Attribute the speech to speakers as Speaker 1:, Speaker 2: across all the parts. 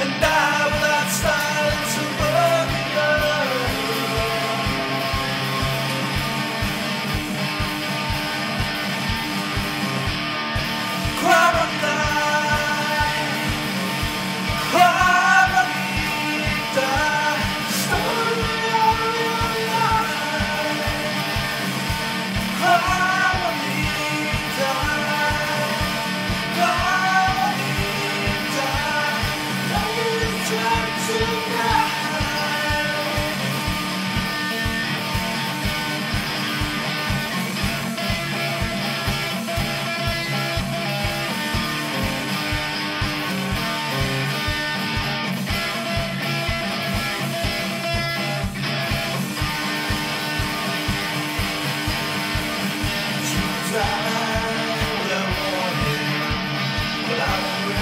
Speaker 1: But I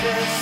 Speaker 1: risk